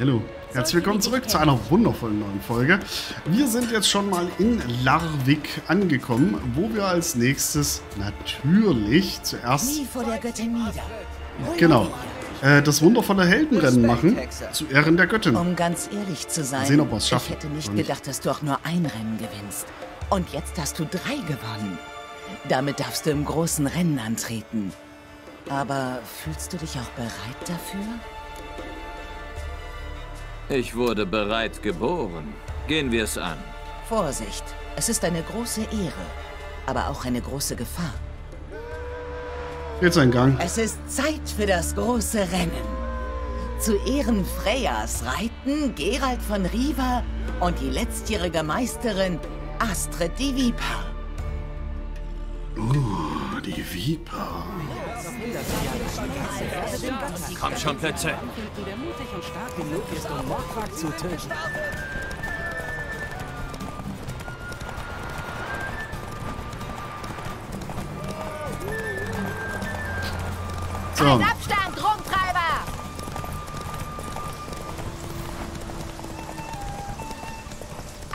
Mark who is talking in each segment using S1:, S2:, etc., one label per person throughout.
S1: Hallo. Herzlich willkommen zurück zu einer wundervollen neuen Folge. Wir sind jetzt schon mal in Larvik angekommen, wo wir als nächstes natürlich zuerst...
S2: Nie vor der Göttin nieder.
S1: Genau. Äh, das wundervolle Heldenrennen machen, zu Ehren der Göttin.
S2: Um ganz ehrlich zu sein,
S1: Sehen, ob wir's schaffen.
S2: ich hätte nicht. gedacht, dass du auch nur ein Rennen gewinnst. Und jetzt hast du drei gewonnen. Damit darfst du im großen Rennen antreten. Aber fühlst du dich auch bereit dafür?
S3: Ich wurde bereit geboren. Gehen wir es an.
S2: Vorsicht, es ist eine große Ehre, aber auch eine große Gefahr.
S1: Jetzt ein Gang.
S2: Es ist Zeit für das große Rennen. Zu Ehren Freyas reiten Gerald von Riva und die letztjährige Meisterin Astrid die Viper.
S1: Oh, die Viper.
S3: Komm schon, Plätze.
S4: der mutig und stark genug ist, um Mordwag zu töten.
S1: So,
S2: Abstand, Rumtreiber!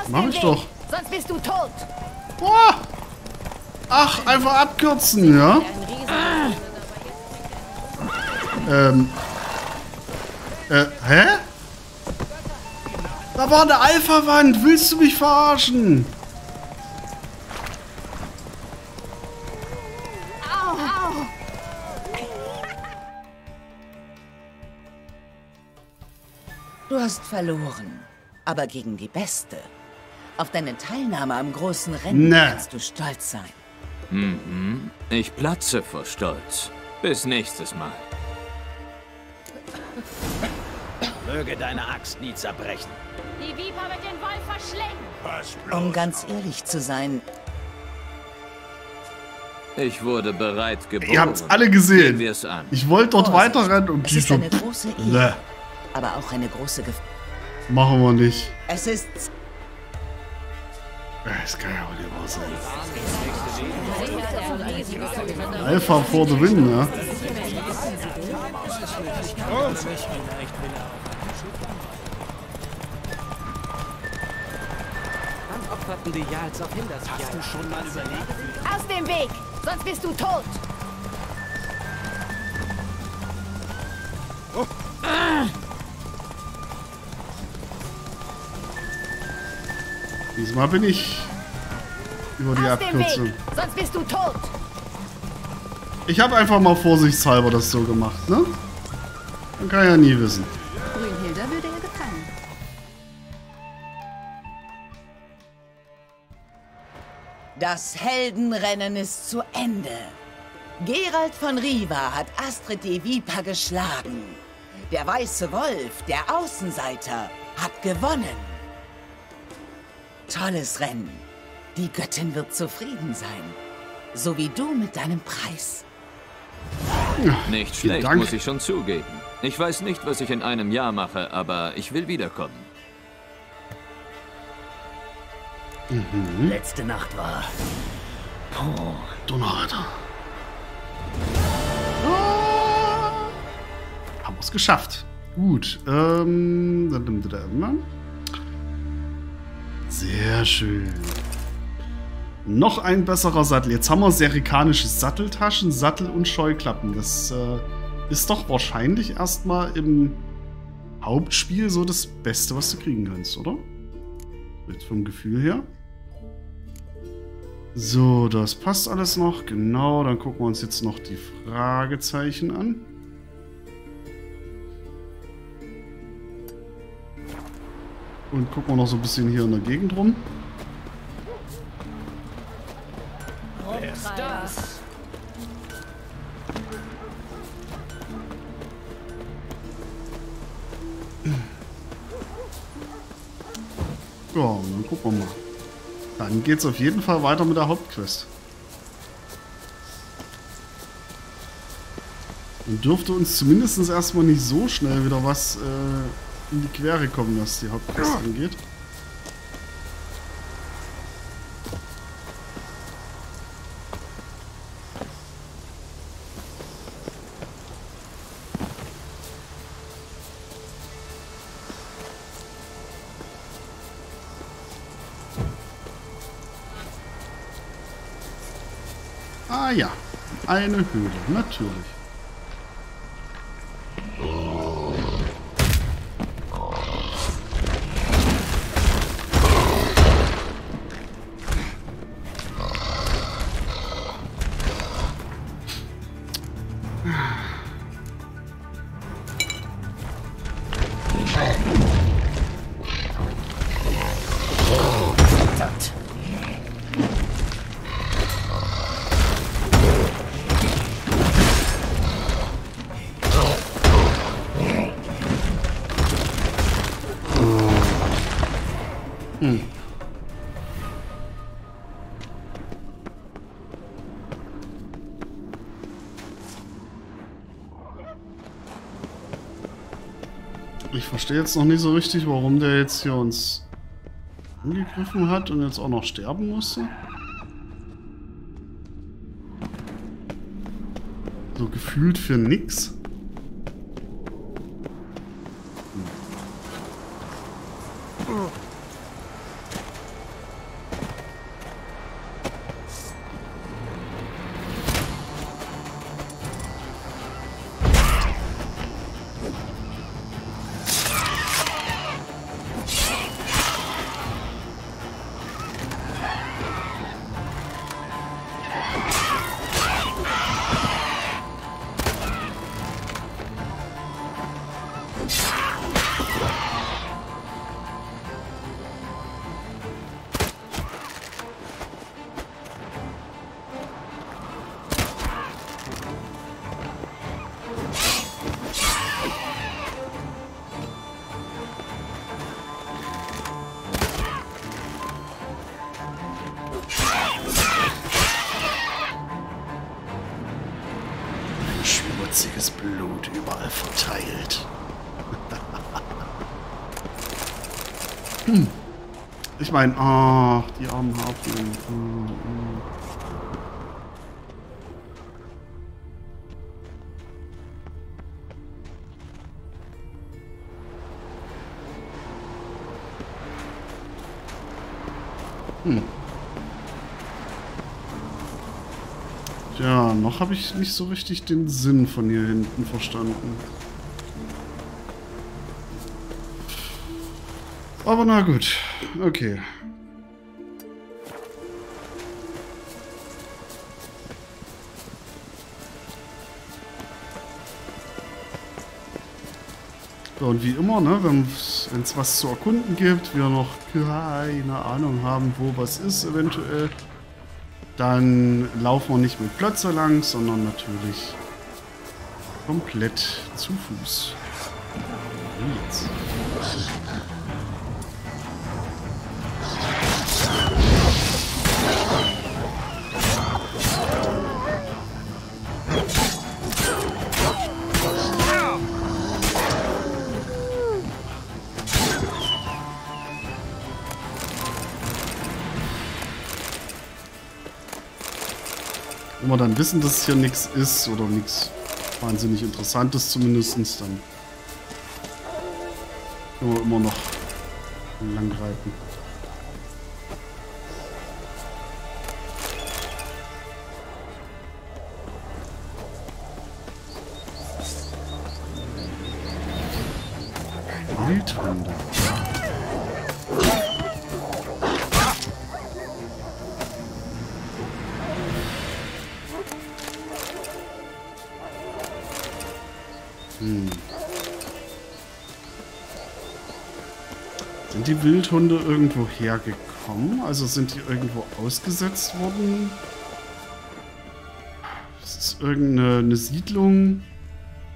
S2: Aus
S1: Mach ich
S2: Weg,
S1: doch.
S2: Sonst bist du tot.
S1: Boah. Ach, einfach abkürzen, ja? Ähm. Äh, hä? Da war eine Alpha-Wand. Willst du mich verarschen?
S2: Du hast verloren, aber gegen die Beste. Auf deine Teilnahme am großen Rennen
S1: Nee.
S2: kannst du stolz sein.
S3: Ich platze vor Stolz. Bis nächstes Mal.
S4: Möge deine Axt nie zerbrechen.
S5: Die Viper wird den Wolf verschlingen.
S2: Um ganz ehrlich zu sein,
S3: Ich wurde bereit geboren.
S1: Ihr habt's alle gesehen.
S3: es.
S1: Ich wollte dort
S2: Vorsicht.
S1: weiterrennen und
S2: es
S1: die
S2: ist
S1: so...
S2: eine große Ehre,
S1: Ne,
S2: aber auch eine große Gefahr.
S1: machen wir nicht.
S2: Es ist
S1: Das kann ja auch nicht wahr sein. Alpha for the win, ja?
S4: Dann opferten die Jals auf Hinders. Hast du schon mal überlegt?
S5: Aus dem Weg, sonst bist du tot.
S1: Diesmal bin ich über die
S5: Aus
S1: Abkürzung.
S5: Sonst bist du tot.
S1: Ich habe einfach mal vorsichtshalber das so gemacht, ne? Man kann ja nie wissen.
S2: Das Heldenrennen ist zu Ende. Gerald von Riva hat Astrid die Viper geschlagen. Der weiße Wolf, der Außenseiter, hat gewonnen. Tolles Rennen. Die Göttin wird zufrieden sein. So wie du mit deinem Preis.
S3: Nicht schlecht, muss ich schon zugeben. Ich weiß nicht, was ich in einem Jahr mache, aber ich will wiederkommen.
S4: Letzte Nacht war. Puh.
S1: Donnerwetter. Ah! Haben wir es geschafft. Gut. Ähm, Sehr schön. Noch ein besserer Sattel. Jetzt haben wir serikanische Satteltaschen, Sattel und Scheuklappen. Das äh, ist doch wahrscheinlich erstmal im Hauptspiel so das Beste, was du kriegen kannst, oder? Jetzt vom Gefühl her. So, das passt alles noch. Genau, dann gucken wir uns jetzt noch die Fragezeichen an. Und gucken wir noch so ein bisschen hier in der Gegend rum. Ja, und dann gucken wir mal. Dann geht's auf jeden Fall weiter mit der Hauptquest. Und dürfte uns zumindest erstmal nicht so schnell wieder was äh, in die Quere kommen, was die Hauptquest angeht. Eine Höhle, natürlich. Verstehe jetzt noch nicht so richtig, warum der jetzt hier uns angegriffen hat und jetzt auch noch sterben musste. So gefühlt für nix. Schmutziges Ich meine, ach, die armen Harpien. Hm, hm. Hm. Ja, noch habe ich nicht so richtig den Sinn von hier hinten verstanden. Aber na gut. Okay. So, und wie immer, ne, wenn es was zu erkunden gibt, wir noch keine Ahnung haben, wo was ist eventuell, dann laufen wir nicht mit Plötze lang, sondern natürlich komplett zu Fuß. Jetzt. Wenn wir dann wissen, dass hier nichts ist oder nichts wahnsinnig Interessantes zumindest, dann können wir immer noch lang reiten. Wildhunde. Die Wildhunde irgendwo hergekommen? Also sind die irgendwo ausgesetzt worden? Ist irgendeine eine Siedlung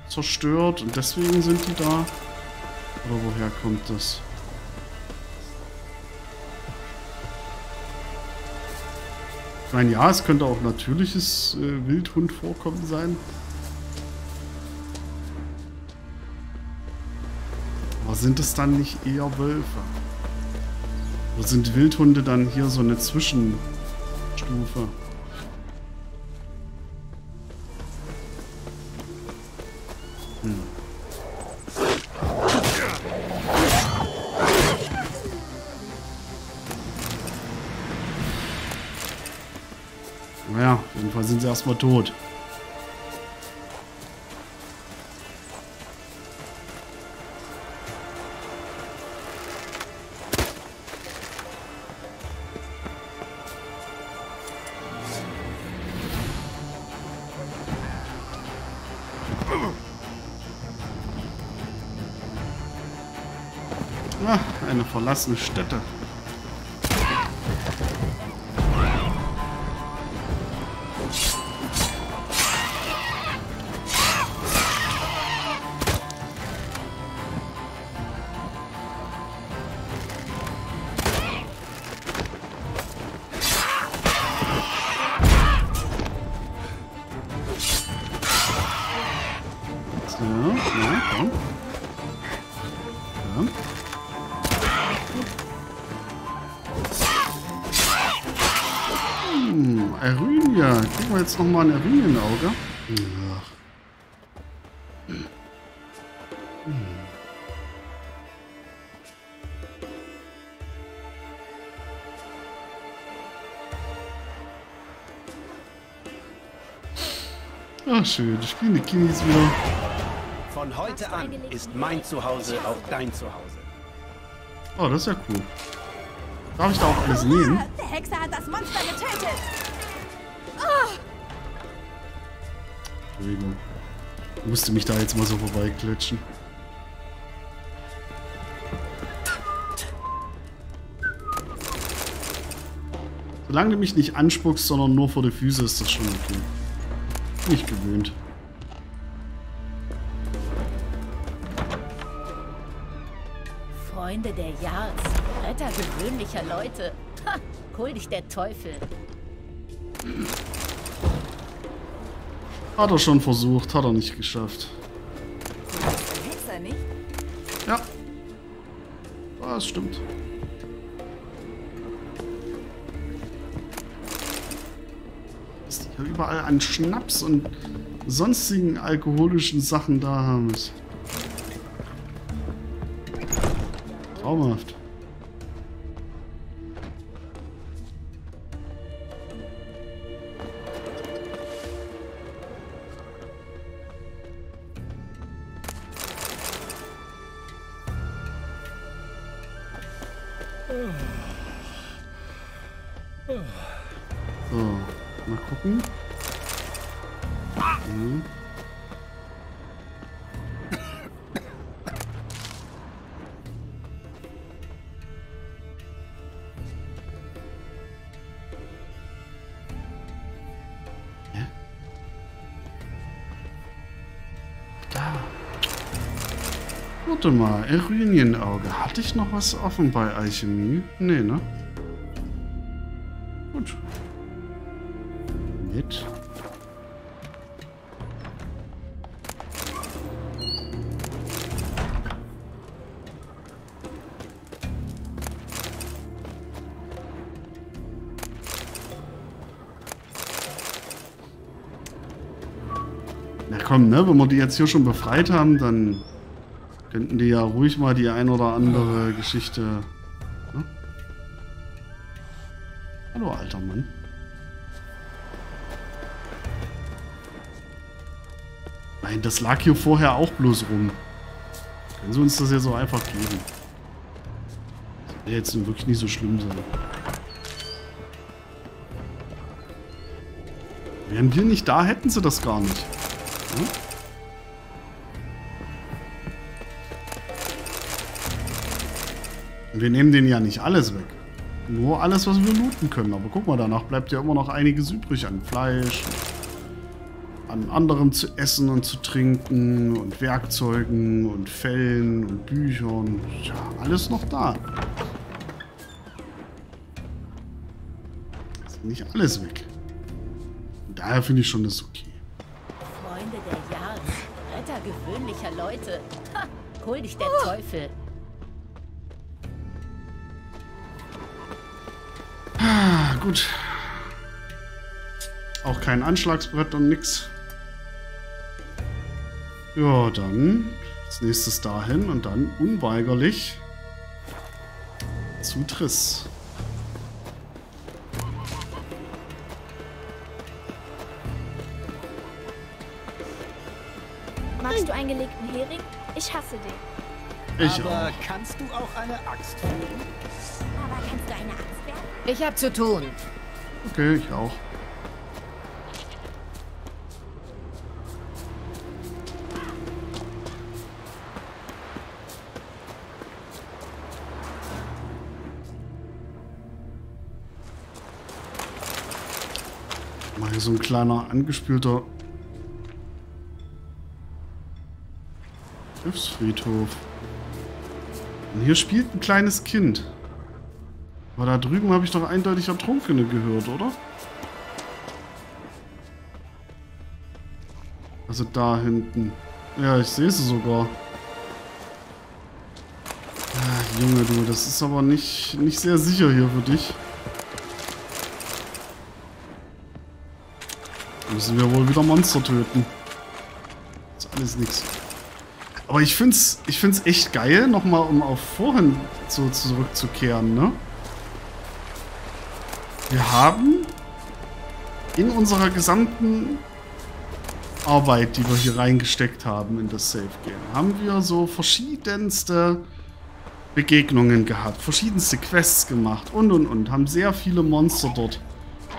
S1: zerstört und deswegen sind die da? Oder woher kommt das? Ich meine, ja, es könnte auch natürliches äh, Wildhundvorkommen sein. Aber sind es dann nicht eher Wölfe? Oder sind Wildhunde dann hier so eine Zwischenstufe? Hm. Naja, jeden Fall sind sie erstmal tot. Verlassene Stätte. So, na, komm. Wir jetzt nochmal ein Erynien-Auge? Ach. Ach schön, die spielen die Kinis wieder.
S4: Von heute an ist mein Zuhause auch dein Zuhause.
S1: Oh, das ist ja cool. Darf ich da auch alles nehmen?
S5: Der Hexer hat das Monster getötet.
S1: Ich musste mich da jetzt mal so vorbeiklitschen. Solange du mich nicht anspuckst, sondern nur vor die Füße, ist das schon okay. Nicht gewöhnt.
S5: Freunde der Jarls, Retter gewöhnlicher Leute. Ha, hol dich der Teufel.
S1: Hat er schon versucht, hat er nicht geschafft.
S5: Hexer nicht?
S1: Ja. Das stimmt. Was die hier überall an Schnaps und sonstigen alkoholischen Sachen da haben. Traumhaft. Da. Warte mal, Erynienauge. Hatte ich noch was offen bei Alchemie? Nee, ne? Gut. Mit. Komm, ne? Wenn wir die jetzt hier schon befreit haben, dann könnten die ja ruhig mal die ein oder andere Geschichte. Ne? Hallo, alter Mann. Nein, das lag hier vorher auch bloß rum. Können Sie uns das ja so einfach geben? Das wäre jetzt wirklich nicht so schlimm sein. Wären wir nicht da, hätten sie das gar nicht. Hm? Wir nehmen denen ja nicht alles weg. Nur alles, was wir looten können. Aber guck mal, danach bleibt ja immer noch einiges übrig an Fleisch, an anderem zu essen und zu trinken und Werkzeugen und Fellen und Büchern. Ja, alles noch da. Ist nicht alles weg. Daher finde ich schon das okay.
S5: Gewöhnlicher Leute. Ha, hol dich der Teufel.
S1: Ah, gut. Auch kein Anschlagsbrett und nix. Ja, dann als nächstes dahin und dann unweigerlich zu Triss.
S6: Magst du eingelegten Hering? Ich hasse den.
S1: Ich
S4: Aber
S1: auch.
S4: kannst du auch eine Axt führen?
S6: Aber kannst du eine Axt werfen?
S5: Ich hab zu tun.
S1: Okay, ich auch. Mal hier so ein kleiner angespülter Schiffsfriedhof. Und hier spielt ein kleines Kind. Aber da drüben habe ich doch eindeutig Ertrunkene gehört, oder? Also da hinten. Ja, ich sehe sie sogar. Ah, Junge, du, das ist aber nicht, nicht sehr sicher hier für dich. Müssen wir wohl wieder Monster töten. Ist alles nix. Aber ich find's, ich find's echt geil, nochmal um auf vorhin so zurückzukehren, ne? Wir haben in unserer gesamten Arbeit, die wir hier reingesteckt haben in das Safe Game, haben wir so verschiedenste Begegnungen gehabt, verschiedenste Quests gemacht und und und, haben sehr viele Monster dort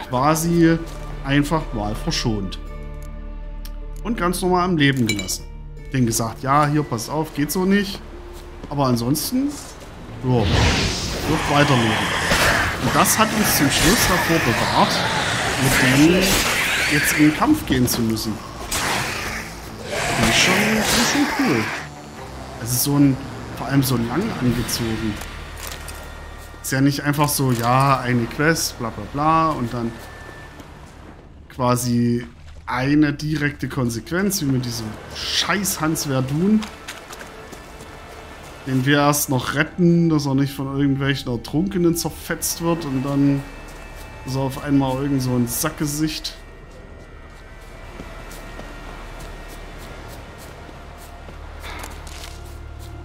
S1: quasi einfach mal verschont. Und ganz normal am Leben gelassen. Denen gesagt, ja, hier, passt auf, geht so nicht. Aber ansonsten, ja, wird weiterleben. Und das hat uns zum Schluss davor bewahrt, mit denen jetzt in den Kampf gehen zu müssen. Finde ich schon, ich schon cool. Es ist so ein, vor allem so lang angezogen. Ist ja nicht einfach so, ja, eine Quest, bla bla bla und dann quasi eine direkte Konsequenz, wie mit diesem scheiß Hans Verdun, den wir erst noch retten, dass er nicht von irgendwelchen Ertrunkenen zerfetzt wird und dann ist er auf einmal irgend so ein Sackgesicht.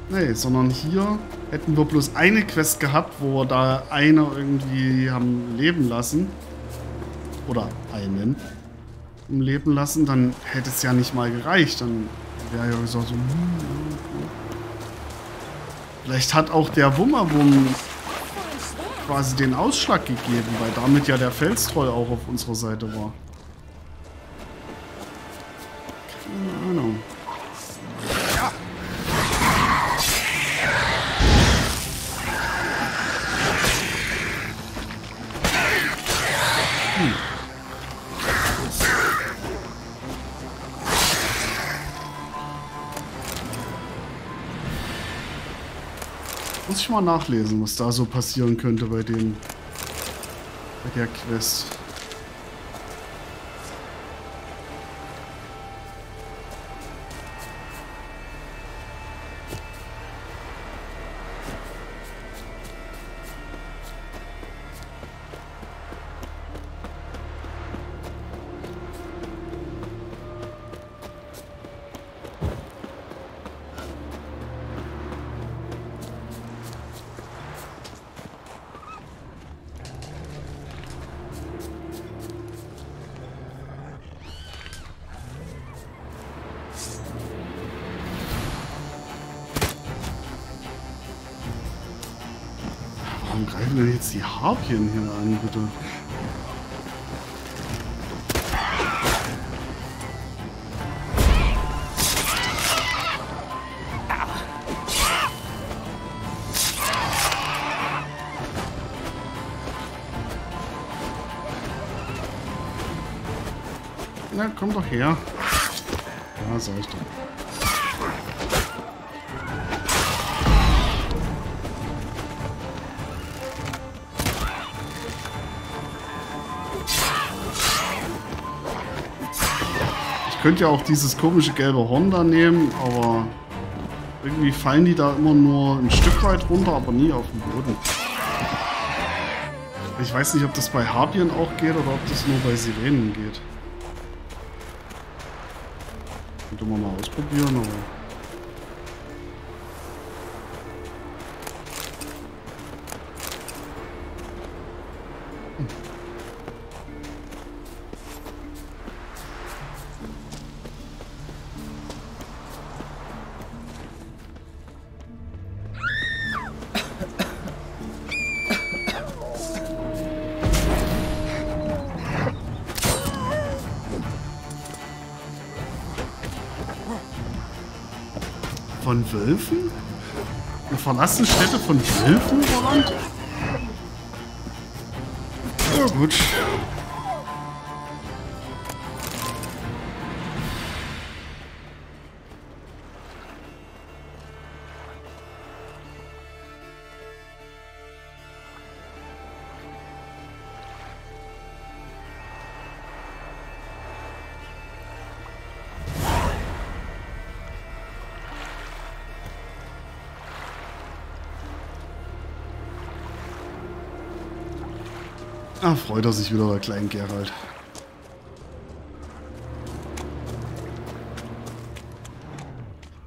S1: Nee, sondern hier hätten wir bloß eine Quest gehabt, wo wir da eine irgendwie haben leben lassen. Oder einen im Leben lassen, dann hätte es ja nicht mal gereicht. Dann wäre ja gesagt so, hm, ja, ja. Vielleicht hat auch der Wummerwum quasi den Ausschlag gegeben, weil damit ja der Felstroll auch auf unserer Seite war. Mal nachlesen, was da so passieren könnte bei dem bei der Quest. Greifen denn jetzt die Harpien hier an, bitte? Na, komm doch her. Ja, sag ich doch. Ich könnte ja auch dieses komische gelbe Horn da nehmen, aber irgendwie fallen die da immer nur ein Stück weit runter, aber nie auf den Boden. Ich weiß nicht, ob das bei Harpien auch geht oder ob das nur bei Sirenen geht. Könnte man mal ausprobieren, aber... Von Wölfen? Eine verlassene Stätte von Wölfen überrannt? Ja gut. Ah, freut er sich wieder, der kleine Gerald.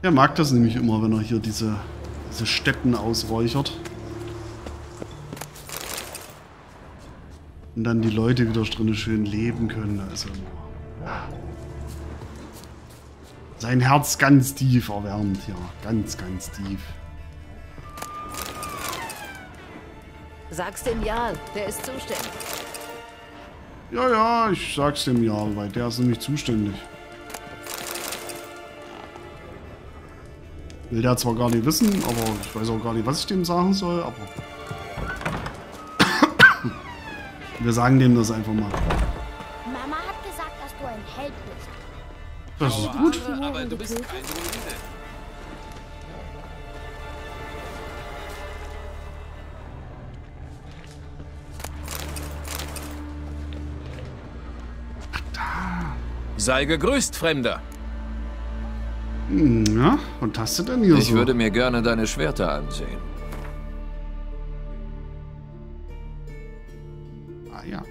S1: Er mag das nämlich immer, wenn er hier diese, diese Städten ausräuchert. Und dann die Leute wieder drinnen schön leben können. Also sein Herz ganz tief erwärmt, ja. Ganz, ganz tief.
S5: Sag's dem Jarl, der ist zuständig.
S1: Ja, ja, ich sag's dem Jarl, weil der ist nämlich zuständig. Will der zwar gar nicht wissen, aber ich weiß auch gar nicht, was ich dem sagen soll, aber... Wir sagen dem das einfach mal.
S6: Mama hat gesagt, dass du ein Held bist.
S1: Das ist gut.
S3: Aber du bist kein Druide. Sei gegrüßt, Fremder.
S1: Hm, Ja, und hast du denn hier
S3: Ich
S1: so?
S3: würde mir gerne deine Schwerter ansehen.
S1: Ah ja.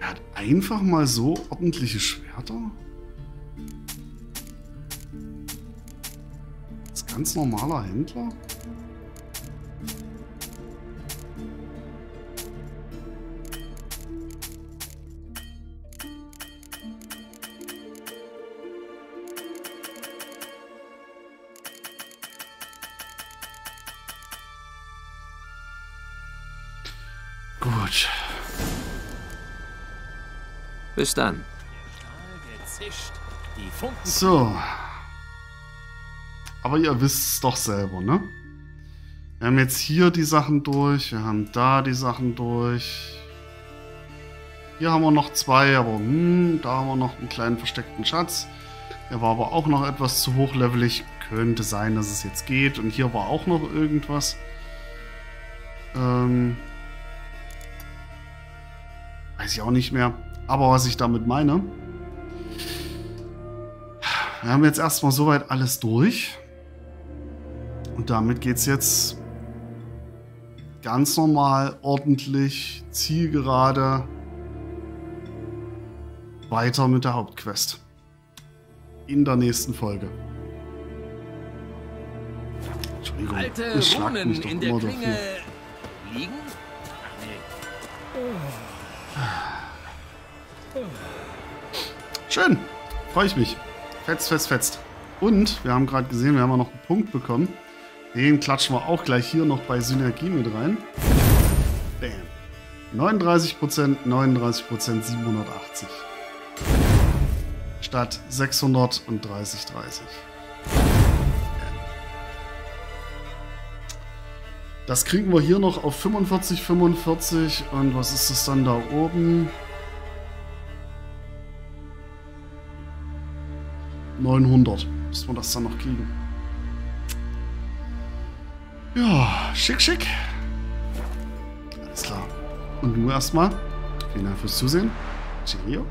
S1: Er hat einfach mal so ordentliche Schwerter? Ganz normaler Händler? Gut.
S3: Bis dann.
S4: Gezischt. Die Funken
S1: So. Aber ihr wisst es doch selber, ne? Wir haben jetzt hier die Sachen durch, wir haben da die Sachen durch. Hier haben wir noch zwei, aber hm, da haben wir noch einen kleinen versteckten Schatz. Der war aber auch noch etwas zu hochlevelig. Könnte sein, dass es jetzt geht. Und hier war auch noch irgendwas. Ähm, weiß ich auch nicht mehr. Aber was ich damit meine, wir haben jetzt erstmal soweit alles durch. Und damit geht es jetzt ganz normal, ordentlich, zielgerade weiter mit der Hauptquest. In der nächsten Folge. Entschuldigung,
S4: alte
S1: ihr schlagt
S4: Runen
S1: mich doch
S4: in der
S1: immer
S4: Klinge
S1: dafür.
S4: liegen?
S1: Schön, freue ich mich. Fetzt, fetzt, fetzt. Und wir haben gerade gesehen, wir haben ja noch einen Punkt bekommen. Den klatschen wir auch gleich hier noch bei Synergie mit rein. Bam. 39%, 39%, 780. Statt 630, 30. Das kriegen wir hier noch auf 45, 45 und was ist das dann da oben? 900. Müssen wir das dann noch kriegen. Ja, schick, schick. Alles klar. Und du erstmal. Vielen Dank fürs Zusehen. Cheerio.